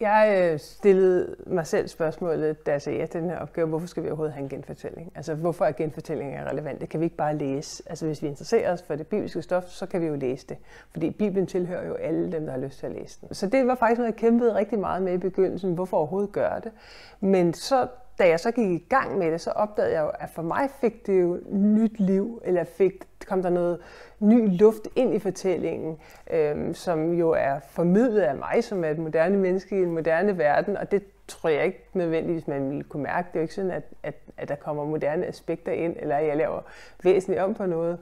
Jeg øh, stillede mig selv spørgsmålet, da jeg sagde ja til den her opgave, hvorfor skal vi overhovedet have en genfortælling? Altså, hvorfor er genfortællinger relevante? Kan vi ikke bare læse? Altså, hvis vi interesserer os for det bibelske stof, så kan vi jo læse det. Fordi Bibelen tilhører jo alle dem, der har lyst til at læse den. Så det var faktisk noget, jeg kæmpede rigtig meget med i begyndelsen. Hvorfor overhovedet gøre det? Men så da jeg så gik i gang med det, så opdagede jeg jo, at for mig fik det jo nyt liv, eller fik, kom der noget ny luft ind i fortællingen, øh, som jo er formidlet af mig, som er et moderne menneske i en moderne verden, og det tror jeg ikke nødvendigvis, man ville kunne mærke. Det er jo ikke sådan, at, at, at der kommer moderne aspekter ind, eller at jeg laver væsentligt om på noget.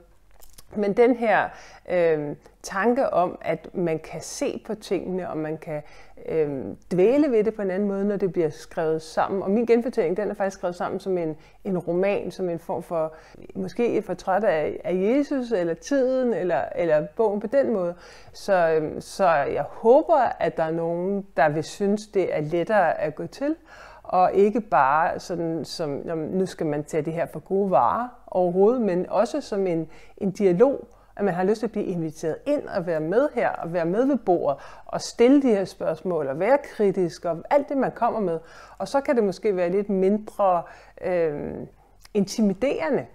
Men den her øh, tanke om, at man kan se på tingene, og man kan øh, dvæle ved det på en anden måde, når det bliver skrevet sammen. Og min genfortælling, den er faktisk skrevet sammen som en, en roman, som en form for, måske et portræt af, af Jesus, eller tiden, eller, eller bogen på den måde. Så, øh, så jeg håber, at der er nogen, der vil synes, det er lettere at gå til, og ikke bare sådan som, nu skal man tage det her for gode varer overhovedet, men også som en, en dialog, at man har lyst til at blive inviteret ind og være med her, og være med ved bordet, og stille de her spørgsmål, og være kritisk, og alt det, man kommer med. Og så kan det måske være lidt mindre øh, intimiderende,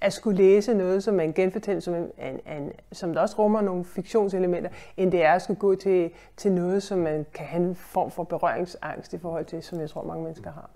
at skulle læse noget, som er en genfortælling, som, en, en, som der også rummer nogle fiktionselementer, end det er at skulle gå til, til noget, som man kan have en form for berøringsangst i forhold til, som jeg tror, mange mennesker har.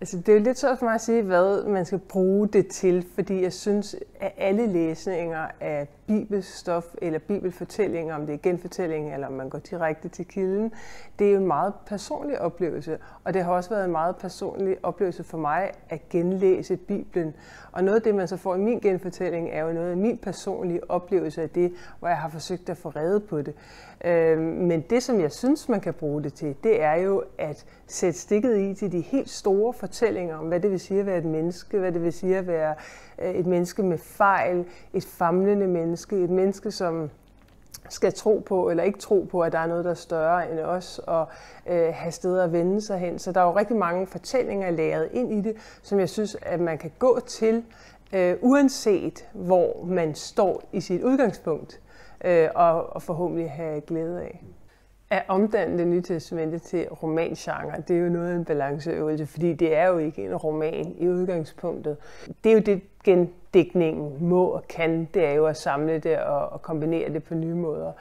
Altså, det er jo lidt svært for mig at sige, hvad man skal bruge det til, fordi jeg synes, at alle læsninger af bibelstof eller bibelfortællinger, om det er genfortælling eller om man går direkte til kilden, det er jo en meget personlig oplevelse. Og det har også været en meget personlig oplevelse for mig at genlæse Bibelen. Og noget af det, man så får i min genfortælling, er jo noget af min personlige oplevelse af det, hvor jeg har forsøgt at få reddet på det. Øhm, men det, som jeg synes, man kan bruge det til, det er jo at sætte stikket i til de helt store fortællinger om, hvad det vil sige at være et menneske, hvad det vil sige at være øh, et menneske med fejl, et famlende menneske, et menneske, som skal tro på eller ikke tro på, at der er noget, der er større end os, og øh, have steder at vende sig hen. Så der er jo rigtig mange fortællinger lavet ind i det, som jeg synes, at man kan gå til, øh, uanset hvor man står i sit udgangspunkt, øh, og, og forhåbentlig have glæde af. At omdanne det nye testamente til romangenre, det er jo noget af en balanceøvelse, fordi det er jo ikke en roman i udgangspunktet. Det er jo det, gendækningen må og kan, det er jo at samle det og, og kombinere det på nye måder.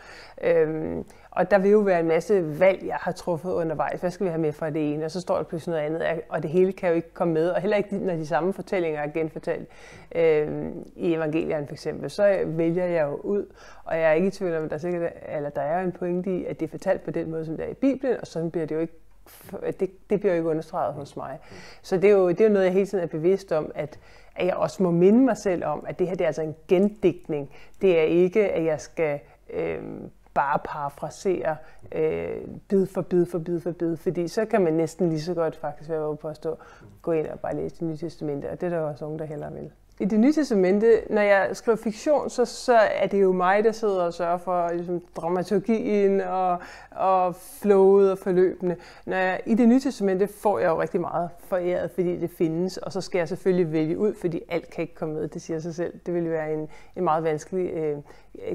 Øhm, og der vil jo være en masse valg, jeg har truffet undervejs. Hvad skal vi have med fra det ene? Og så står der pludselig noget andet, og det hele kan jo ikke komme med. Og heller ikke, når de samme fortællinger er genfortalt øhm, i evangelierne for eksempel, så vælger jeg jo ud. Og jeg er ikke i tvivl om, at der, sikkert, eller der er en pointe i, at det er fortalt på den måde, som det er i Bibelen, og sådan bliver det jo ikke det, det bliver jo ikke understreget hos mig. Så det er, jo, det er jo noget, jeg hele tiden er bevidst om, at, at jeg også må minde mig selv om, at det her det er altså en gendigtning. Det er ikke, at jeg skal øh, bare parafrasere øh, bid for bid for bid for bid, fordi så kan man næsten lige så godt faktisk være på at stå, gå ind og bare læse det nye testamente, og det er der også nogen, der heller vil. I det nye testamente, når jeg skriver fiktion, så, så er det jo mig, der sidder og sørger for ligesom, dramaturgien og, og flowet og forløbene. Når jeg, I det nye testamente får jeg jo rigtig meget foræret, fordi det findes, og så skal jeg selvfølgelig vælge ud, fordi alt kan ikke komme med, det siger sig selv. Det vil være en, en meget vanskelig øh,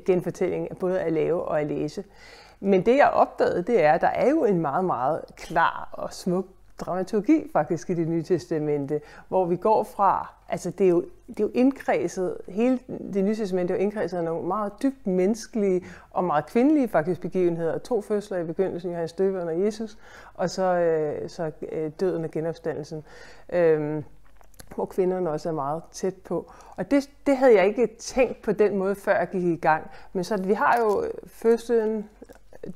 genfortælling, både at lave og at læse. Men det jeg opdagede, det er, at der er jo en meget, meget klar og smuk dramaturgi faktisk i det nye testamente, hvor vi går fra, altså det er jo, det er jo indkredset, hele det nye testamente er jo indkredset af nogle meget dybt menneskelige og meget kvindelige faktisk begivenheder. To fødsler i begyndelsen, Johannes Døberen og Jesus, og så, øh, så øh, døden og genopstandelsen. Øh, hvor kvinderne også er meget tæt på. Og det, det havde jeg ikke tænkt på den måde, før jeg gik i gang. Men så vi har jo fødslen,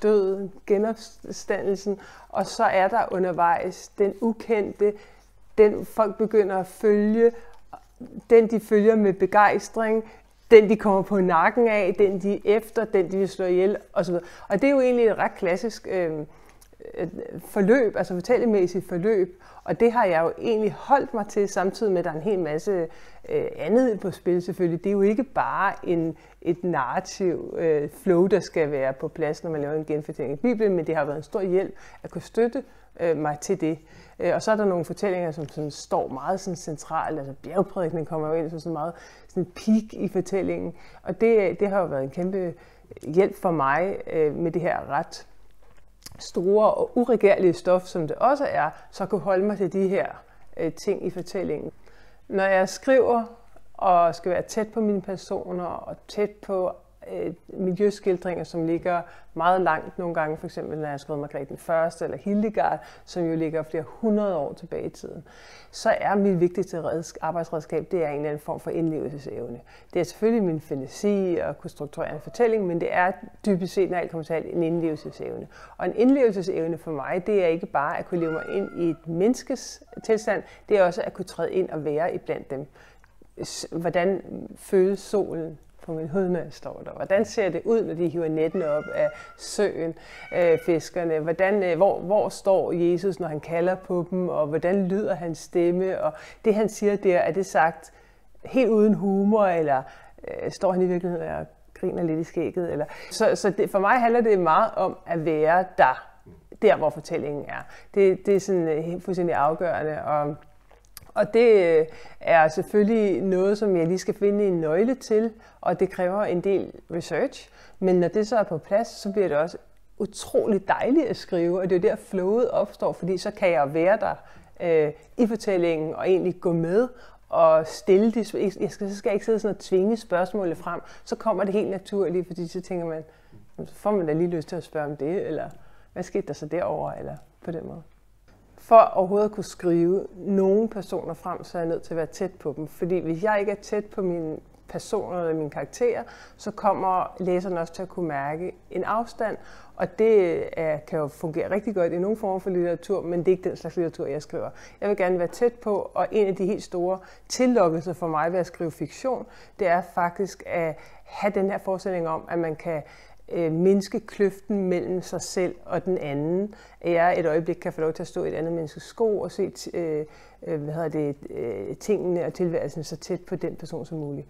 døden, genopstandelsen, og så er der undervejs den ukendte, den folk begynder at følge, den de følger med begejstring, den de kommer på nakken af, den de efter, den de vil slå ihjel osv. Og det er jo egentlig et ret klassisk øh, Øh, forløb, altså fortællemæssigt forløb, og det har jeg jo egentlig holdt mig til, samtidig med, at der er en hel masse øh, andet på spil selvfølgelig. Det er jo ikke bare en, et narrativ øh, flow, der skal være på plads, når man laver en genfortælling i Bibelen, men det har været en stor hjælp at kunne støtte øh, mig til det. Øh, og så er der nogle fortællinger, som sådan står meget sådan centralt. Altså bjergprædikningen kommer jo ind som sådan meget sådan peak i fortællingen. Og det, det har jo været en kæmpe hjælp for mig øh, med det her ret store og uregerlige stof, som det også er, så kunne holde mig til de her øh, ting i fortællingen. Når jeg skriver og skal være tæt på mine personer og tæt på øh, miljøskildringer, som ligger meget langt nogle gange, for eksempel når jeg har skrevet Margrethe den Første eller Hildegard, som jo ligger flere hundrede år tilbage i tiden, så er mit vigtigste arbejdsredskab, det er en eller anden form for indlevelsesevne. Det er selvfølgelig min fantasi og kunne strukturere en fortælling, men det er dybest set, når alt kommer til alt, en indlevelsesevne. Og en indlevelsesevne for mig, det er ikke bare at kunne leve mig ind i et menneskes tilstand, det er også at kunne træde ind og være iblandt dem. Hvordan føles solen? På min hud, når jeg står der? Hvordan ser det ud, når de hiver netten op af søen, øh, fiskerne? Hvordan, øh, hvor, hvor står Jesus, når han kalder på dem, og hvordan lyder hans stemme? Og det, han siger der, er det sagt helt uden humor, eller øh, står han i virkeligheden og griner lidt i skægget? Eller? Så, så det, for mig handler det meget om at være der, der hvor fortællingen er. Det, det er sådan helt fuldstændig afgørende. Og, og det øh, er selvfølgelig noget, som jeg lige skal finde en nøgle til, og det kræver en del research. Men når det så er på plads, så bliver det også utrolig dejligt at skrive, og det er der flowet opstår, fordi så kan jeg være der øh, i fortællingen og egentlig gå med og stille de, jeg skal, så skal jeg ikke sidde sådan og tvinge spørgsmålet frem, så kommer det helt naturligt, fordi så tænker man, så får man da lige lyst til at spørge om det, eller hvad skete der så derover eller på den måde for overhovedet at kunne skrive nogle personer frem, så er jeg nødt til at være tæt på dem. Fordi hvis jeg ikke er tæt på mine personer eller mine karakterer, så kommer læserne også til at kunne mærke en afstand. Og det er, kan jo fungere rigtig godt i nogle former for litteratur, men det er ikke den slags litteratur, jeg skriver. Jeg vil gerne være tæt på, og en af de helt store tillokkelser for mig ved at skrive fiktion, det er faktisk at have den her forestilling om, at man kan øh, mindske kløften mellem sig selv og den anden. At jeg et øjeblik kan få lov til at stå i et andet menneskes sko og se øh, øh, hvad hedder det, øh, tingene og tilværelsen så tæt på den person som muligt.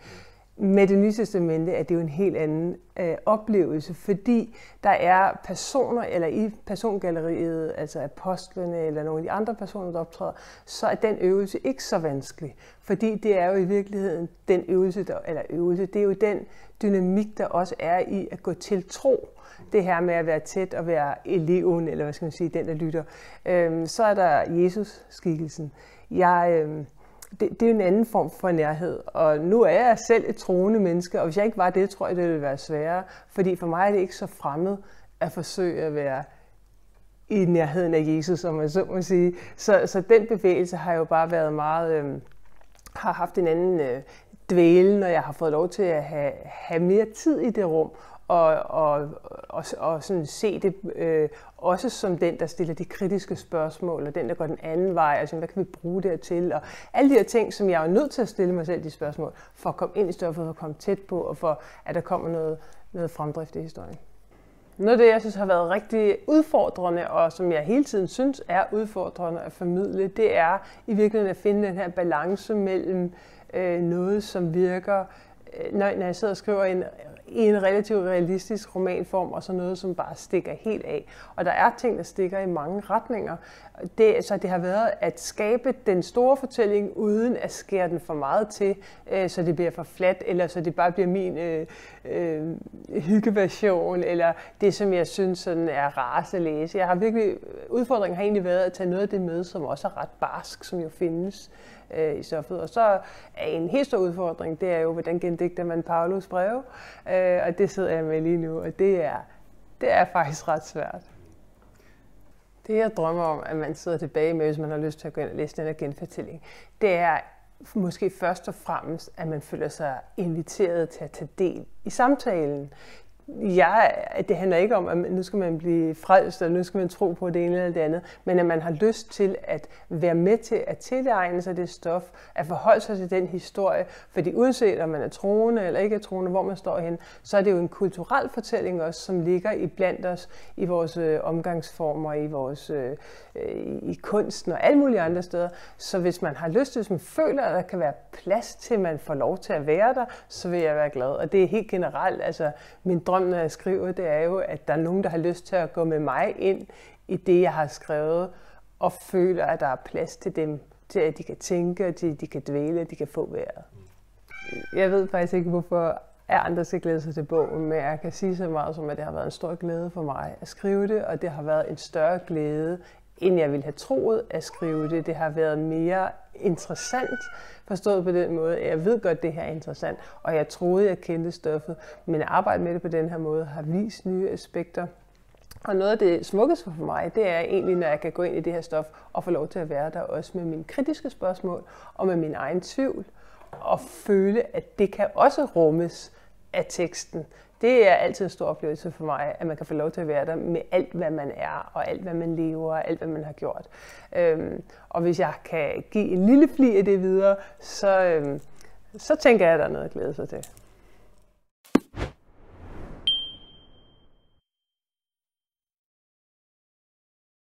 Med det nye testamente er det jo en helt anden øh, oplevelse, fordi der er personer, eller i persongalleriet, altså apostlene eller nogle af de andre personer, der optræder, så er den øvelse ikke så vanskelig. Fordi det er jo i virkeligheden den øvelse, der, eller øvelse, det er jo den dynamik, der også er i at gå til tro. Det her med at være tæt og være eleven, eller hvad skal man sige, den der lytter. Øhm, så er der Jesus-skikkelsen. Jeg... Øh, det, det er en anden form for nærhed. Og nu er jeg selv et troende menneske, og hvis jeg ikke var det, tror jeg, det ville være sværere. Fordi for mig er det ikke så fremmed at forsøge at være i nærheden af Jesus, om man så må sige. Så, så den bevægelse har jo bare været meget, øh, har haft en anden øh, dvæle, når jeg har fået lov til at have, have mere tid i det rum, og, og, og, og sådan se det øh, også som den, der stiller de kritiske spørgsmål, og den, der går den anden vej, altså hvad kan vi bruge det til, og alle de her ting, som jeg er nødt til at stille mig selv de spørgsmål, for at komme ind i stoffet, for at komme tæt på, og for at der kommer noget, noget fremdrift i historien. Noget af det, jeg synes har været rigtig udfordrende, og som jeg hele tiden synes er udfordrende at formidle, det er i virkeligheden at finde den her balance mellem øh, noget, som virker øh, når, når jeg sidder og skriver en i en relativt realistisk romanform, og så noget, som bare stikker helt af. Og der er ting, der stikker i mange retninger. Det, så det har været at skabe den store fortælling, uden at skære den for meget til, øh, så det bliver for fladt, eller så det bare bliver min øh, øh, hyggeversion, eller det, som jeg synes sådan er rart at læse. Jeg har virkelig, udfordringen har egentlig været at tage noget af det med, som også er ret barsk, som jo findes øh, i stoffet. Og så er en helt stor udfordring, det er jo, hvordan gendigter man Paulus breve, øh, øh, og det sidder jeg med lige nu, og det er, det er faktisk ret svært. Det jeg drømmer om, at man sidder tilbage med, hvis man har lyst til at gå ind og læse den her genfortælling, det er måske først og fremmest, at man føler sig inviteret til at tage del i samtalen ja, det handler ikke om, at nu skal man blive frelst, eller nu skal man tro på det ene eller det andet, men at man har lyst til at være med til at tilegne sig det stof, at forholde sig til den historie, fordi uanset om man er troende eller ikke er troende, hvor man står hen, så er det jo en kulturel fortælling også, som ligger i blandt os i vores øh, omgangsformer, i vores øh, øh i kunsten og alle mulige andre steder. Så hvis man har lyst til, hvis man føler, at der kan være plads til, at man får lov til at være der, så vil jeg være glad. Og det er helt generelt, altså min drøm, når jeg skriver, det er jo, at der er nogen, der har lyst til at gå med mig ind i det, jeg har skrevet, og føler, at der er plads til dem, til at de kan tænke, til at de kan dvæle, at de kan få vejret. Jeg ved faktisk ikke, hvorfor at andre skal glæde sig til bogen, men jeg kan sige så meget som, at det har været en stor glæde for mig at skrive det, og det har været en større glæde, end jeg ville have troet at skrive det. Det har været mere interessant, forstået på den måde, at jeg ved godt, at det her er interessant, og jeg troede, jeg kendte stoffet, men at arbejde med det på den her måde har vist nye aspekter. Og noget af det smukkeste for mig, det er egentlig, når jeg kan gå ind i det her stof og få lov til at være der også med mine kritiske spørgsmål og med min egen tvivl, og føle, at det kan også rummes af teksten. Det er altid en stor oplevelse for mig, at man kan få lov til at være der med alt, hvad man er, og alt, hvad man lever, og alt, hvad man har gjort. Øhm, og hvis jeg kan give en lille fli af det videre, så, øhm, så tænker jeg, at der er noget at glæde sig til.